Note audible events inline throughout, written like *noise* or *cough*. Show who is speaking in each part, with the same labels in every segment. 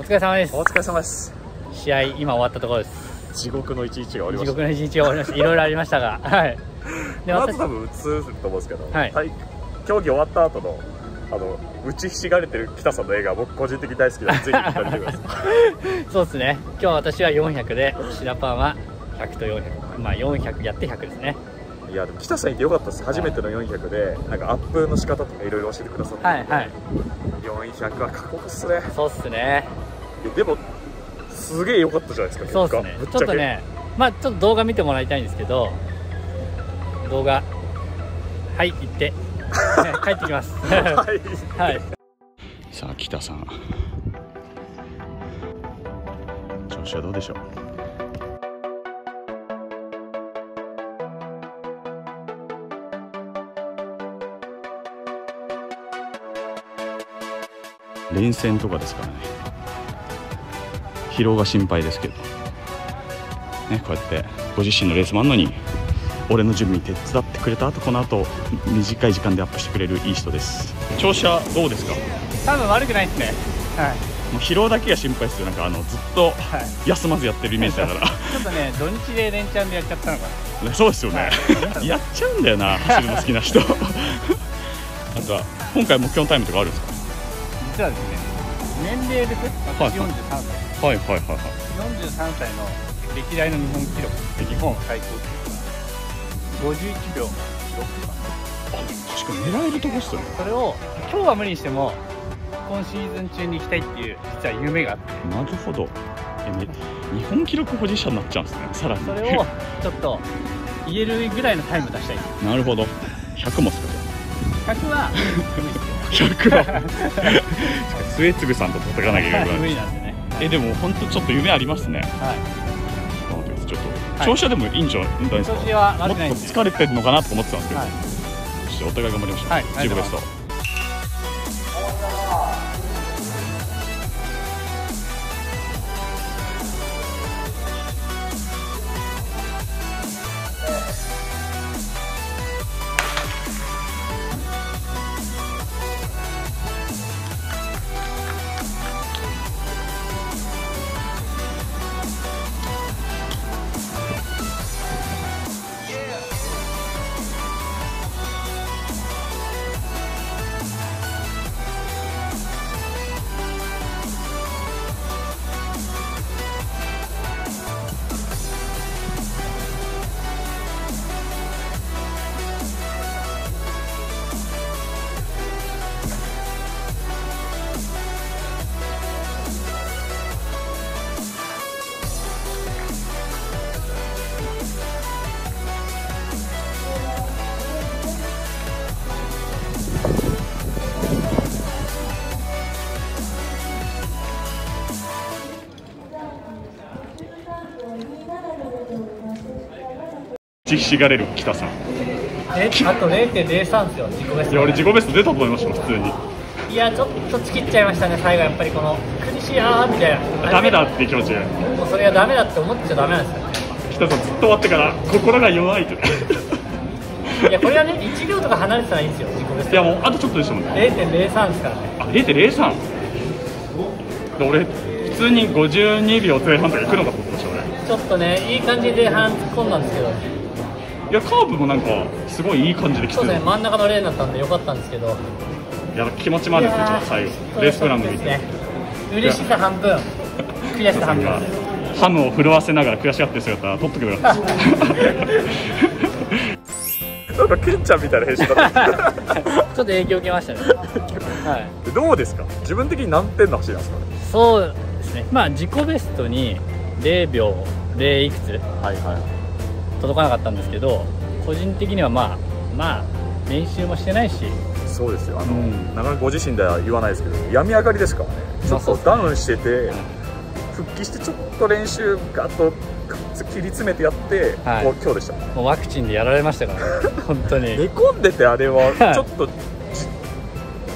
Speaker 1: お疲れ様です。
Speaker 2: お疲れ様です。
Speaker 1: 試合今終わったところです。
Speaker 2: 地獄の一日が終わりました。
Speaker 1: 地獄の一日が終わりました。いろいろありましたが。*laughs* はい。で私
Speaker 2: まず多分映ると思うんですけど、
Speaker 1: はい。
Speaker 2: はい競技終わった後のあの打ちひしがれてる北さんの映画僕個人的に大好きなので *laughs* ぜひ見てください。
Speaker 1: そうですね。今日私は400で白パンは100と400まあ400やって100ですね
Speaker 2: いやでも北さんいてよかったです。初めての400でなんかアップの仕方とかいろいろ教えてくださって、
Speaker 1: はいはい。
Speaker 2: 400は過酷っすね。
Speaker 1: そうっすね。
Speaker 2: でもすげえ良かったじゃないですか
Speaker 1: そうっすね。
Speaker 2: ち
Speaker 1: ょっとねまあちょっと動画見てもらいたいんですけど動画。はい行って、ね帰ってきます。*laughs*
Speaker 2: はい。
Speaker 1: はい。
Speaker 3: さあ北さん。調子はどうでしょう？連戦とかですからね。疲労が心配ですけど。ねこうやってご自身のレースもあんのに俺の準備手伝ってくれた後この後短い時間でアップしてくれるいい人です。調子はどうですか？
Speaker 1: 多分悪くないですね。はい。
Speaker 3: もう疲労だけが心配ですよ。なんかあのずっと
Speaker 1: はい。
Speaker 3: 休まずやってるイメージだか
Speaker 1: ちょっとね土日で連チャンでやっちゃったのか
Speaker 3: らそうですよね、やっちゃうんだよな走るの好きな人。*laughs* あとは今回目標タイムとかあるんですか？
Speaker 1: 実はですね。年齢別
Speaker 3: はい
Speaker 1: 私43歳、
Speaker 3: はいはいはいはい。
Speaker 1: 43歳の歴代の日本記録。日本最高記録。51秒6か
Speaker 3: 確かに狙えるとこっすよね。
Speaker 1: それを今日は無理にしても今シーズン中に行きたいっていう実は夢があって。
Speaker 3: なるほど。日本記録保持者になっちゃうんですね。さらに。
Speaker 1: それをちょっと言えるぐらいのタイム出したい。
Speaker 3: なるほど。100もっすか
Speaker 1: 100は
Speaker 3: 100は末次さんと戦わなきゃいけない
Speaker 1: 無理なんでね。
Speaker 3: えでも本当ちょっと夢ありますね。
Speaker 1: は
Speaker 3: ちょっと
Speaker 1: はい。
Speaker 3: 調子はでもいいんじゃないですか、
Speaker 1: 調子は
Speaker 3: もっと
Speaker 1: 悪くないんで。
Speaker 3: 疲れてるのかなとか思ってたんですけど、
Speaker 1: はい。
Speaker 3: そしてお互い頑張りましょう、
Speaker 1: はい。
Speaker 3: 自己ベスト打ちひしがれる北さん。
Speaker 1: えあと0.03ですよ自己ベスト
Speaker 3: いや俺自己ベスト出たと思いました普通に。
Speaker 1: いやちょっとちぎっちゃいましたね最後やっぱりこの苦しいあーみたいな
Speaker 3: ダメだって気持ちで。
Speaker 1: もうそれがダメだって思っちゃダメなんですよ
Speaker 3: 北さんずっと終わってから心が弱いと。い
Speaker 1: いやこれはね1秒とか離れてたらいいんですよ自己ベスト。
Speaker 3: やもうあとちょっとでしたもんね。
Speaker 1: 0.03ですからね。
Speaker 3: あ0.03で俺普通に52秒前半とか行くのかと思ってました俺
Speaker 1: ちょっとねいい感じで半突っ込んだんですけど
Speaker 3: いやカーブもなんかすごいいい感じで来てる。
Speaker 1: そうですね。真ん中のレーンだったんでよかったんですけど。
Speaker 3: いや気持ちもあるんですねちょっと最後。レースプラン見て
Speaker 1: ですね嬉しさ半分。悔しさ半分。
Speaker 3: ハムを震わせながら悔しがってる姿は撮っとけばよかった。
Speaker 2: なんかケンちゃんみたいな編集だった。
Speaker 1: ちょっと影響受けましたね。はい。
Speaker 2: どうですか？自分的に何点の走りなんですか？ね
Speaker 1: そうですね。まあ自己ベストに0秒0いくつ。
Speaker 2: はいはい
Speaker 1: 届かなかったんですけど個人的にはまあまあ練習もしてないし。
Speaker 2: そうですよ。あの、
Speaker 1: うん。
Speaker 2: なかなかご自身では言わないですけど病み上がりですからね。ちょっとダウンしてて復帰してちょっと練習ガッと切り詰めてやって、
Speaker 1: はい。
Speaker 2: 今日でした。
Speaker 1: もうワクチンでやられましたからね *laughs* 本当に。
Speaker 2: 寝込んでてあれは
Speaker 1: はい。
Speaker 2: ちょっとじ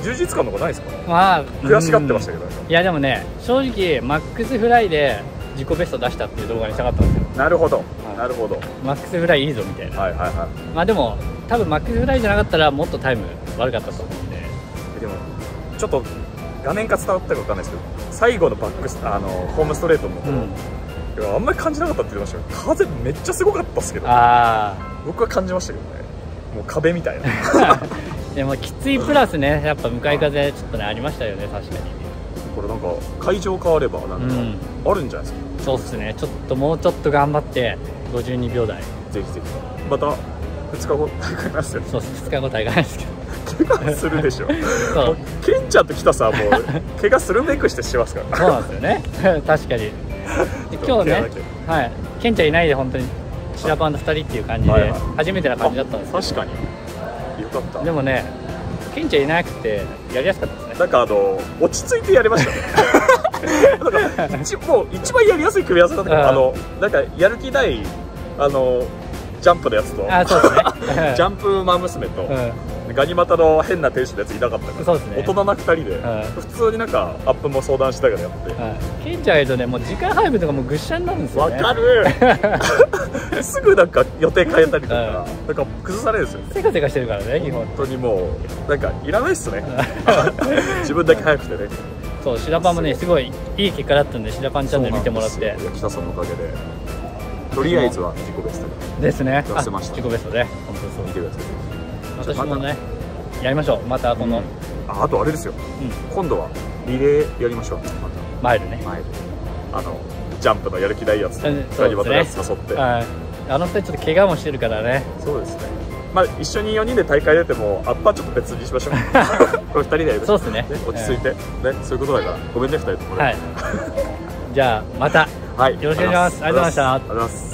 Speaker 2: 充実感の方がないですか？
Speaker 1: まあ
Speaker 2: 悔しがってましたけど、
Speaker 1: いやでもね正直マックスフライで自己ベスト出したっていう動画にしたかったんですよ。
Speaker 2: なるほど、
Speaker 1: い
Speaker 2: なるほど。
Speaker 1: マックスフライいいぞみたいな。
Speaker 2: はいはいは
Speaker 1: まあでも多分マックスフライじゃなかったらもっとタイム悪かったと思うんで。
Speaker 2: いでもちょっと画面か伝わったか分かんないですけど最後のバックスあのホームストレートの、
Speaker 1: うん。
Speaker 2: あんまり感じなかったって言ってましたよ風めっちゃすごかったっすけど。
Speaker 1: あ
Speaker 2: 僕は感じましたけどね。もう壁みたいな。
Speaker 1: あ *laughs* でもきついプラスねやっぱ向かい風ちょっとねありましたよね確かに。
Speaker 2: これなんか会場変わればなんか
Speaker 1: うん。
Speaker 2: あるんじゃないですか、
Speaker 1: そうっすね。ちょっともうちょっと頑張って52秒台。
Speaker 2: ぜひぜひ。また2日後大会なんですよ
Speaker 1: そう2日後大会ですけど。
Speaker 2: 怪我するでしょ。*laughs*
Speaker 1: そう。
Speaker 2: ケンちゃんと来たさもう *laughs* 怪我するべくしてしますから。
Speaker 1: そうなんですよね。*laughs* 確かに。で今日ねはい。ケンちゃんいないで本当に。白パンの2人っていう感じで、初めてな感じだったんですけ
Speaker 2: 確かに。よかった。
Speaker 1: どでもねケンちゃんいなくてやりやすかったですね。
Speaker 2: なんかあの落ち着いてやりましたね。なんか一もう一番やりやすい組み合わせだった
Speaker 1: うん。
Speaker 2: あのなんかやる気ないあのジャンプのやつと。
Speaker 1: あそうですね。*laughs*
Speaker 2: ジャンプマン娘と、
Speaker 1: うん。
Speaker 2: ガニ股の変な天使のやついなかったから
Speaker 1: そうですね。
Speaker 2: 大人な2人で、
Speaker 1: ん。
Speaker 2: 普通になんかアップも相談しながらやって。
Speaker 1: はいケンちゃんいるとねもう時間配分とかもうぐっしゃになるんですよね。
Speaker 2: わかる。*laughs* すぐなんか予定変えたりとか、なんか崩されるんですよね。
Speaker 1: せかせかしてるからね基本。
Speaker 2: 本当にもうなんかいらないっすね。*laughs* 自分だけ早くてね。
Speaker 1: そう白パンもねすごいいい結果だったんで白パンチャンネル見てもらって。
Speaker 2: 北さんのおかげでとりあえずは自己ベストで
Speaker 1: ですね。
Speaker 2: 出せました
Speaker 1: あ自己ベストね。本当に
Speaker 2: 見てください
Speaker 1: そう私もねやりましょう。またこの、
Speaker 2: ああとあれですよ。
Speaker 1: うん。
Speaker 2: 今度はリレーやりましょう。ま
Speaker 1: マイルね。
Speaker 2: た前で。あのジャンプのやる気ないやつと
Speaker 1: うん
Speaker 2: ガニ股のやつ
Speaker 1: そう
Speaker 2: 誘って
Speaker 1: はい。あの二人ちょっと怪我もしてるからね。
Speaker 2: そうですね。まあ一緒に4人で大会出てもアップはちょっと別にしましょう。*laughs* これ2人でやる
Speaker 1: そうっすね。
Speaker 2: 落ち着いて、ねそういうことだからごめんね2人ともね。
Speaker 1: はい。*laughs* じゃあまた
Speaker 2: はい
Speaker 1: よろしくお願いしますありがとうございました